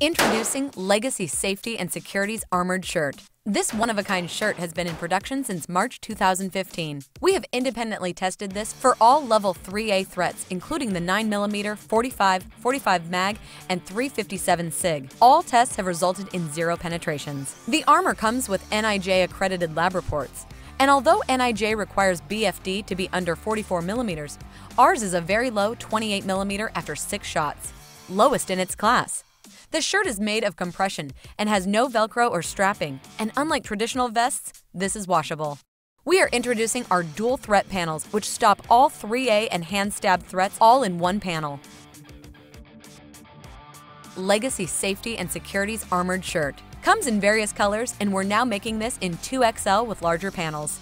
Introducing Legacy Safety and Security's Armored Shirt. This one-of-a-kind shirt has been in production since March 2015. We have independently tested this for all level 3A threats, including the 9mm, 45, 45 mag, and 357 SIG. All tests have resulted in zero penetrations. The armor comes with NIJ accredited lab reports. And although NIJ requires BFD to be under 44 millimeters, ours is a very low 28 millimeter after six shots, lowest in its class. The shirt is made of compression and has no Velcro or strapping, and unlike traditional vests, this is washable. We are introducing our dual threat panels, which stop all 3A and hand stab threats all in one panel. Legacy Safety and Security's Armored Shirt. Comes in various colors, and we're now making this in 2XL with larger panels.